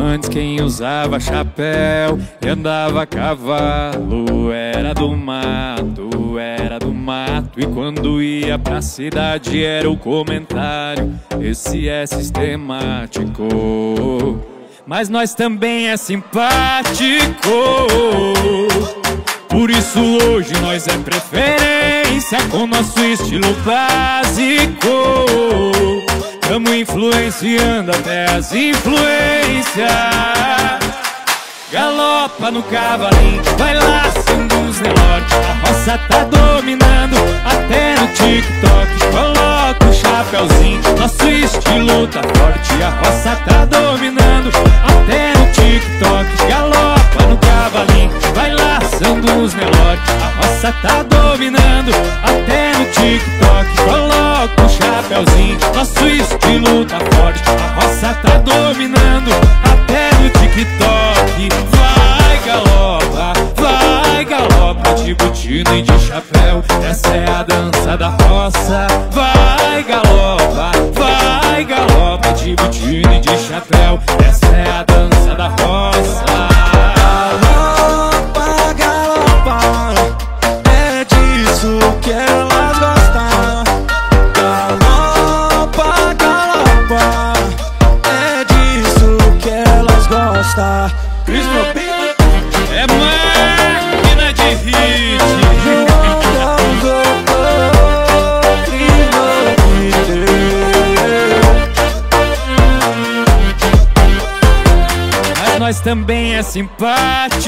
Antes quem usava chapéu e andava a cavalo era do mato, era do mato. E quando ia pra cidade era o comentário: esse é sistemático. Mas nós também é simpático. Por isso hoje nós é preferência com nosso estilo básico. Tamo influenciando até as influências. Galopa no cavalinho, vai lá, os relógios. A roça tá dominando até no TikTok. Coloca o chapéuzinho, nosso estilo tá forte. A roça tá dominando até no TikTok. Galopa no cavalinho, vai lá, os relógios. A roça tá dominando até no TikTok. E de chapéu. Essa é a dança da roça. Vai galopa, vai galopa de botina e de chapéu. Também é simpático.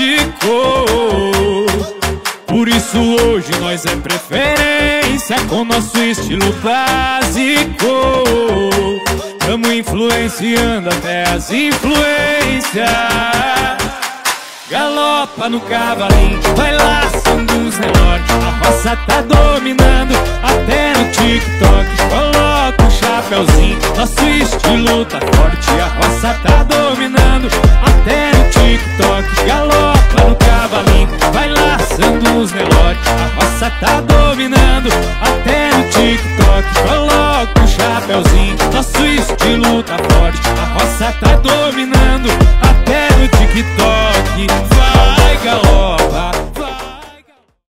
Por isso hoje nós é preferência com nosso estilo básico. Tamo influenciando até as influências. Galopa no cavalinho, vai lá, os relógios. A roça tá dominando até no TikTok. Coloca o chapéuzinho, nosso estilo tá forte. A roça tá dominando A roça tá dominando até no TikTok. Coloca o chapéuzinho, nosso estilo tá forte. A roça tá dominando